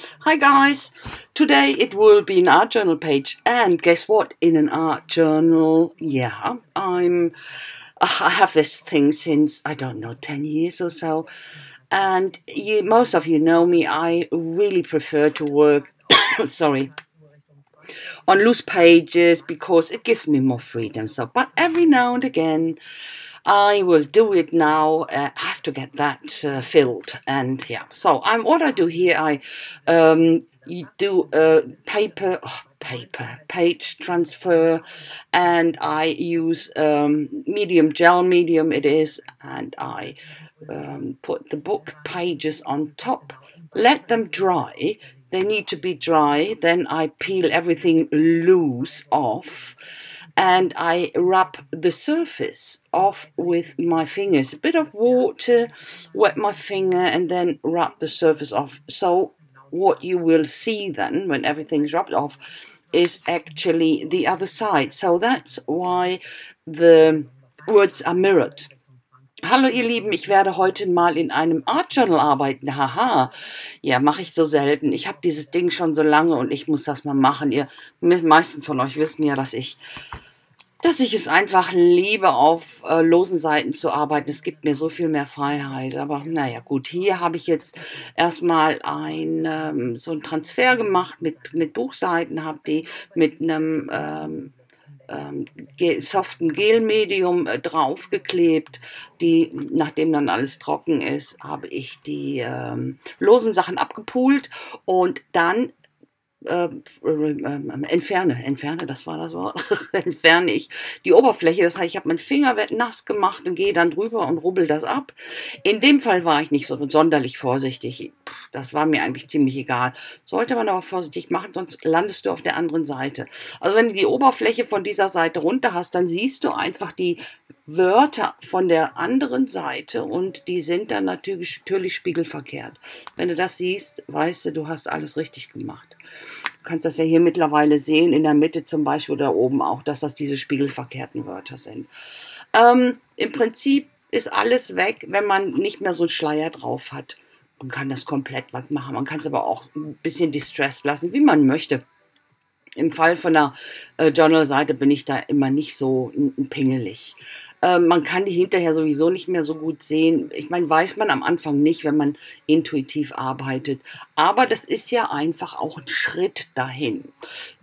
Hi guys! Today it will be an art journal page and guess what? In an art journal, yeah, I'm I have this thing since I don't know 10 years or so and you, most of you know me I really prefer to work sorry on loose pages because it gives me more freedom so but every now and again I will do it now. Uh, I have to get that uh, filled. And yeah, so I'm what I do here. I um, do a paper, oh, paper page transfer, and I use um, medium gel medium. It is, and I um, put the book pages on top. Let them dry. They need to be dry. Then I peel everything loose off and I rub the surface off with my fingers. A bit of water, wet my finger, and then rub the surface off. So what you will see then, when everything's rubbed off, is actually the other side. So that's why the words are mirrored. Hallo ihr Lieben, ich werde heute mal in einem Art Journal arbeiten. Haha. Ja, mache ich so selten. Ich habe dieses Ding schon so lange und ich muss das mal machen. Ihr meisten von euch wissen ja, dass ich dass ich es einfach liebe, auf äh, losen Seiten zu arbeiten. Es gibt mir so viel mehr Freiheit. Aber naja, gut, hier habe ich jetzt erstmal ein, ähm, so einen Transfer gemacht mit, mit Buchseiten, habe die mit einem ähm, ähm, soften Gelmedium äh, draufgeklebt. Die, nachdem dann alles trocken ist, habe ich die ähm, losen Sachen abgepult und dann äh, entferne, entferne, das war das Wort, entferne ich die Oberfläche. Das heißt, ich habe meinen Finger nass gemacht und gehe dann drüber und rubbel das ab. In dem Fall war ich nicht so sonderlich vorsichtig. Das war mir eigentlich ziemlich egal. Sollte man aber vorsichtig machen, sonst landest du auf der anderen Seite. Also wenn du die Oberfläche von dieser Seite runter hast, dann siehst du einfach die Wörter von der anderen Seite und die sind dann natürlich, natürlich spiegelverkehrt. Wenn du das siehst, weißt du, du hast alles richtig gemacht. Du kannst das ja hier mittlerweile sehen, in der Mitte zum Beispiel oder oben auch, dass das diese spiegelverkehrten Wörter sind. Ähm, Im Prinzip ist alles weg, wenn man nicht mehr so einen Schleier drauf hat. Man kann das komplett wegmachen. Man kann es aber auch ein bisschen distressed lassen, wie man möchte. Im Fall von der äh, Journal-Seite bin ich da immer nicht so pingelig. Ähm, man kann die hinterher sowieso nicht mehr so gut sehen. Ich meine, weiß man am Anfang nicht, wenn man intuitiv arbeitet. Aber das ist ja einfach auch ein Schritt dahin.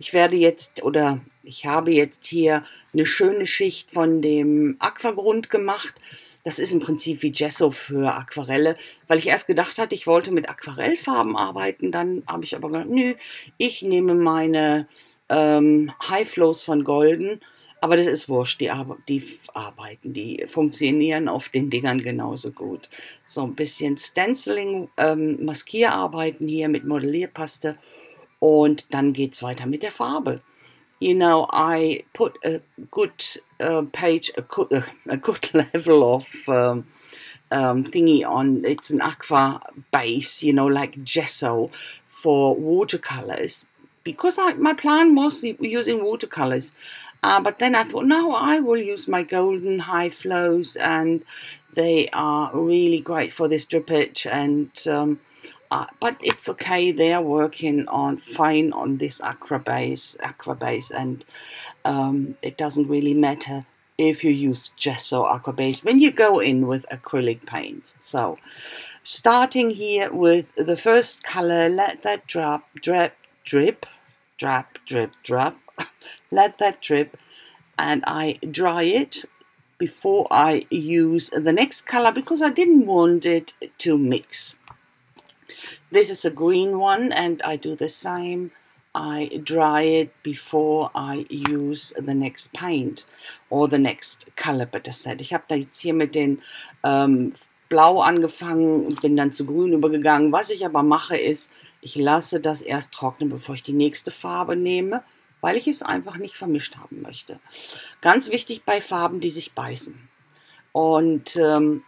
Ich werde jetzt oder ich habe jetzt hier eine schöne Schicht von dem Aquagrund gemacht. Das ist im Prinzip wie Gesso für Aquarelle, weil ich erst gedacht hatte, ich wollte mit Aquarellfarben arbeiten. Dann habe ich aber gedacht, nö, ich nehme meine ähm, High Flows von Golden aber das ist wurscht, die, Ar die arbeiten, die funktionieren auf den Dingern genauso gut. So ein bisschen Stenciling, ähm, Maskierarbeiten hier mit Modellierpaste und dann geht es weiter mit der Farbe. You know, I put a good uh, page, a good, uh, a good level of um, um, thingy on. It's an aqua base, you know, like gesso for watercolors. Because I, my plan was using watercolors. Uh, but then I thought, no, I will use my golden high flows, and they are really great for this drippage. And um, uh, but it's okay. They are working on fine on this aqua base, aqua base, and um, it doesn't really matter if you use gesso aqua base when you go in with acrylic paints. So, starting here with the first color, let that drop, drip, drip, drop, drip, drop let that drip and I dry it before I use the next color because I didn't want it to mix. This is a green one and I do the same. I dry it before I use the next paint or the next color better said. Ich habe da jetzt hier mit den ähm, Blau angefangen bin dann zu Grün übergegangen. Was ich aber mache ist, ich lasse das erst trocknen, bevor ich die nächste Farbe nehme weil ich es einfach nicht vermischt haben möchte. Ganz wichtig bei Farben, die sich beißen. Und ähm,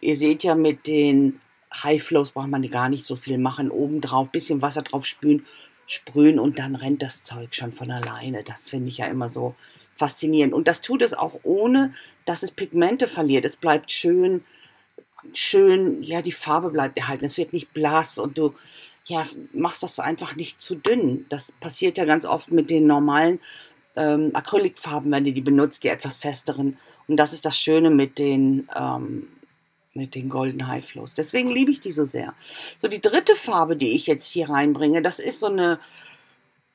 ihr seht ja mit den High Flows braucht man gar nicht so viel machen. Obendrauf bisschen Wasser drauf spülen, sprühen und dann rennt das Zeug schon von alleine. Das finde ich ja immer so faszinierend. Und das tut es auch ohne, dass es Pigmente verliert. Es bleibt schön, schön, ja, die Farbe bleibt erhalten. Es wird nicht blass und du ja, machst das einfach nicht zu dünn. Das passiert ja ganz oft mit den normalen ähm, Acrylикfarben, wenn du die benutzt, die etwas festeren. Und das ist das Schöne mit den, ähm, mit den Golden High Flows. Deswegen liebe ich die so sehr. So, die dritte Farbe, die ich jetzt hier reinbringe, das ist so eine,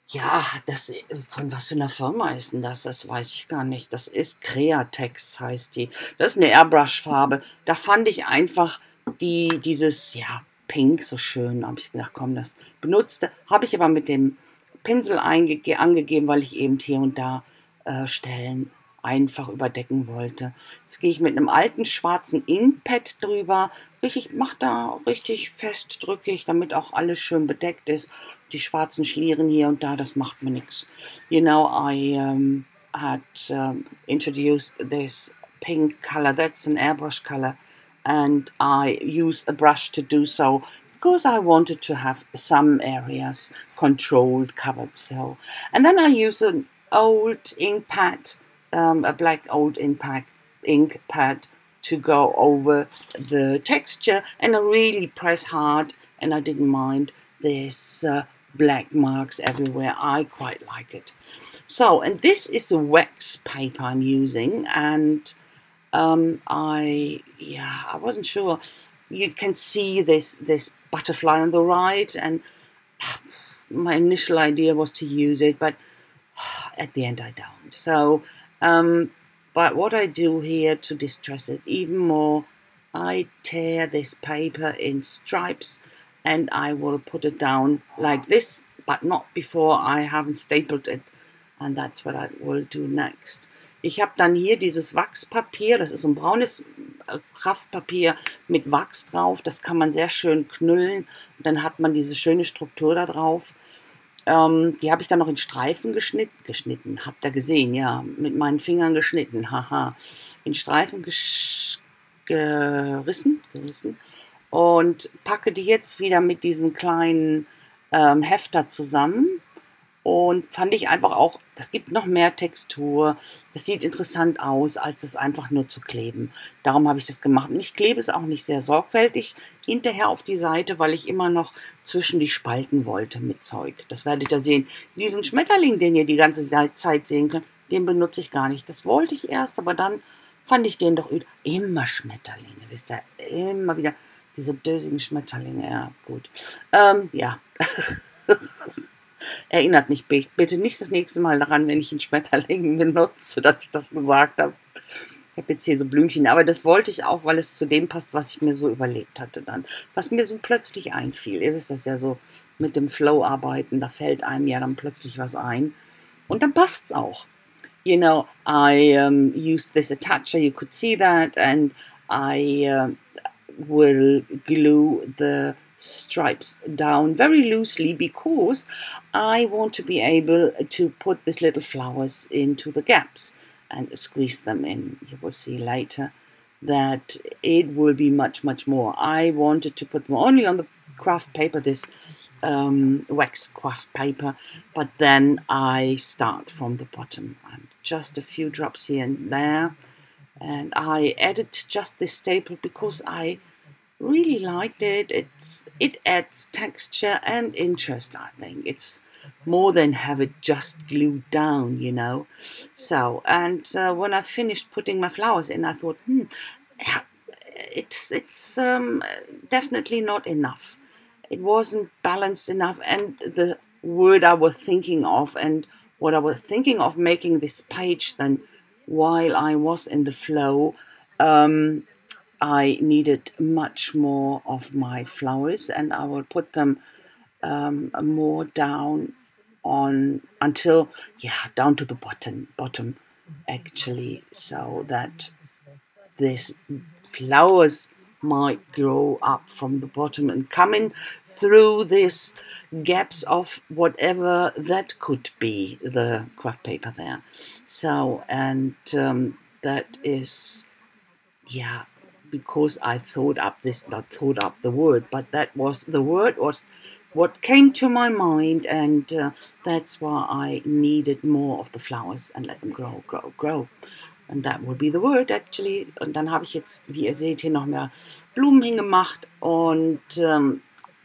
ja, das, von was für einer Firma ist denn das? Das weiß ich gar nicht. Das ist Createx, heißt die. Das ist eine Airbrush-Farbe. Da fand ich einfach die, dieses, ja, Pink so schön. habe ich gedacht, komm, das benutzte. Habe ich aber mit dem Pinsel angegeben, weil ich eben hier und da äh, Stellen einfach überdecken wollte. Jetzt gehe ich mit einem alten schwarzen Inkpad drüber. Ich mache da richtig fest, drücke ich, damit auch alles schön bedeckt ist. Die schwarzen Schlieren hier und da, das macht mir nichts. You know, I um, had um, introduced this pink color. That's an airbrush color. And I used a brush to do so because I wanted to have some areas controlled, covered. So, and then I used an old ink pad, um, a black old ink pad, ink pad to go over the texture, and I really press hard, and I didn't mind this uh, black marks everywhere. I quite like it. So, and this is the wax paper I'm using, and um, I yeah, I wasn't sure. You can see this this butterfly on the right, and my initial idea was to use it, but at the end I don't. So, um, but what I do here to distress it even more, I tear this paper in stripes and I will put it down like this, but not before I haven't stapled it. And that's what I will do next. Ich habe dann hier dieses Wachspapier, das ist ein braunes äh, Kraftpapier mit Wachs drauf. Das kann man sehr schön knüllen. Und dann hat man diese schöne Struktur da drauf. Ähm, die habe ich dann noch in Streifen geschnitten. Geschnitten, habt ihr gesehen, ja. Mit meinen Fingern geschnitten, haha. In Streifen gerissen, gerissen. Und packe die jetzt wieder mit diesem kleinen ähm, Hefter zusammen und fand ich einfach auch, das gibt noch mehr Textur. Das sieht interessant aus, als es einfach nur zu kleben. Darum habe ich das gemacht. Und ich klebe es auch nicht sehr sorgfältig hinterher auf die Seite, weil ich immer noch zwischen die Spalten wollte mit Zeug. Das werdet ihr sehen. Diesen Schmetterling, den ihr die ganze Zeit sehen könnt, den benutze ich gar nicht. Das wollte ich erst, aber dann fand ich den doch immer Schmetterlinge, wisst ihr, immer wieder diese dösigen Schmetterlinge, ja, gut. Ähm, ja. Erinnert mich bitte nicht das nächste Mal daran, wenn ich einen Schmetterling benutze, dass ich das gesagt habe. Ich habe jetzt hier so Blümchen, aber das wollte ich auch, weil es zu dem passt, was ich mir so überlegt hatte dann. Was mir so plötzlich einfiel. Ihr wisst das ja so mit dem Flow arbeiten, da fällt einem ja dann plötzlich was ein. Und dann passt es auch. You know, I um, used this attacher, you could see that, and I uh, will glue the stripes down very loosely because I want to be able to put these little flowers into the gaps and squeeze them in. You will see later that it will be much, much more. I wanted to put them only on the craft paper, this um, wax craft paper, but then I start from the bottom and just a few drops here and there. And I added just this staple because I really liked it. It's it adds texture and interest. I think it's more than have it just glued down, you know. So and uh, when I finished putting my flowers in, I thought, hmm, it's it's um, definitely not enough. It wasn't balanced enough, and the word I was thinking of and what I was thinking of making this page then while I was in the flow um, I needed much more of my flowers and I will put them um, more down on until yeah down to the bottom bottom actually so that this flowers might grow up from the bottom and coming through these gaps of whatever that could be the craft paper there. So and um, that is yeah because I thought up this, not thought up the word, but that was the word was what came to my mind, and uh, that's why I needed more of the flowers and let them grow, grow, grow. And that would be the word actually. Und dann habe ich jetzt, wie ihr seht, hier noch mehr Blumen hingemacht und ähm,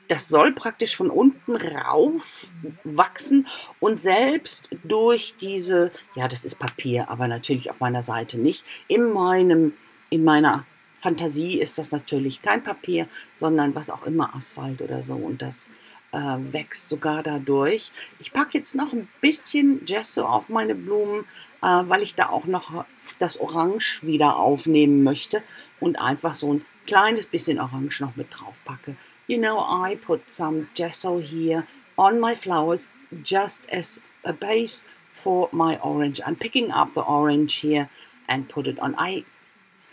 das soll praktisch von unten rauf wachsen und selbst durch diese, ja, das ist Papier, aber natürlich auf meiner Seite nicht. In meinem, in meiner Fantasie ist das natürlich kein Papier, sondern was auch immer Asphalt oder so und das äh, wächst sogar dadurch. Ich packe jetzt noch ein bisschen Gesso auf meine Blumen, äh, weil ich da auch noch das Orange wieder aufnehmen möchte und einfach so ein kleines bisschen Orange noch mit drauf packe. You know, I put some gesso here on my flowers just as a base for my orange. I'm picking up the orange here and put it on. I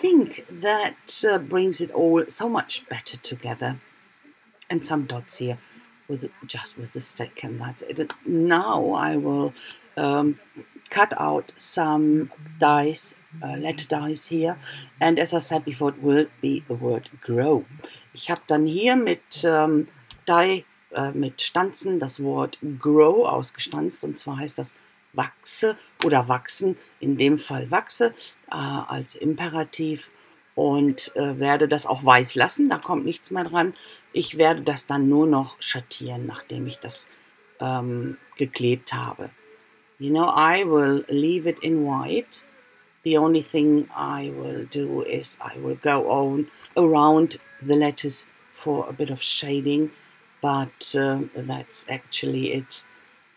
think that uh, brings it all so much better together. And some dots here with just with the stick and that's it. Now I will um, cut out some dies, uh, letter dies here. And as I said before, it will be the word grow. Ich habe dann hier mit ähm, Die, äh, mit Stanzen das Wort grow ausgestanzt und zwar heißt das wachse oder wachsen, in dem Fall wachse äh, als Imperativ und äh, werde das auch weiß lassen, da kommt nichts mehr dran. Ich werde das dann nur noch schattieren, nachdem ich das ähm, geklebt habe. You know, I will leave it in white. The only thing I will do is I will go on around the letters for a bit of shading, but uh, that's actually it.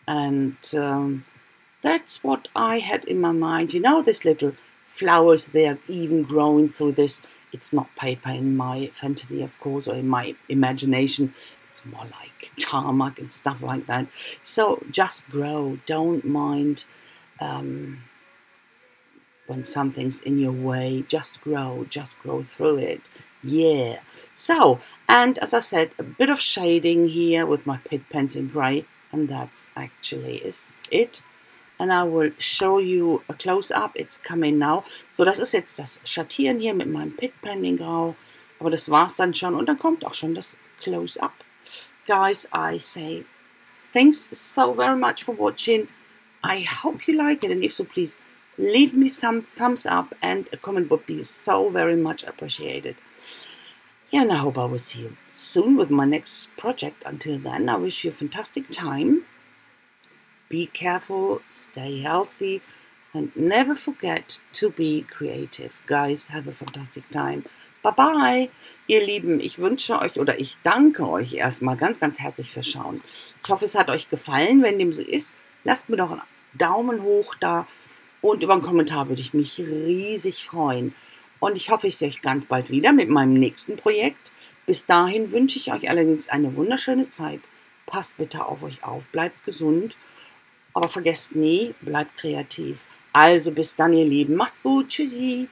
And um, that's what I had in my mind. You know, this little flowers, they are even growing through this. It's not paper in my fantasy, of course, or in my imagination. It's more like tarmac and stuff like that. So just grow. Don't mind um, when something's in your way. Just grow. Just grow through it. Yeah. So, and as I said, a bit of shading here with my Pitt pens in grey, and that's actually is it. And I will show you a close-up. It's coming now. So, das ist jetzt das Schattieren hier mit meinem Pen in Grau. Aber das war's dann schon. Und dann kommt auch schon das Close-up. Guys, I say thanks so very much for watching. I hope you like it. And if so, please leave me some thumbs up and a comment would be so very much appreciated. Yeah, and I hope I will see you soon with my next project. Until then, I wish you a fantastic time. Be careful, stay healthy, and never forget to be creative. Guys, have a fantastic time. Bye bye, ihr Lieben. Ich wünsche euch oder ich danke euch erstmal ganz, ganz herzlich fürs Schauen. Ich hoffe, es hat euch gefallen. Wenn dem so ist, lasst mir doch einen Daumen hoch da und über einen Kommentar würde ich mich riesig freuen. Und ich hoffe, ich sehe euch ganz bald wieder mit meinem nächsten Projekt. Bis dahin wünsche ich euch allerdings eine wunderschöne Zeit. Passt bitte auf euch auf, bleibt gesund, aber vergesst nie, bleibt kreativ. Also bis dann, ihr Lieben. Macht's gut. Tschüssi.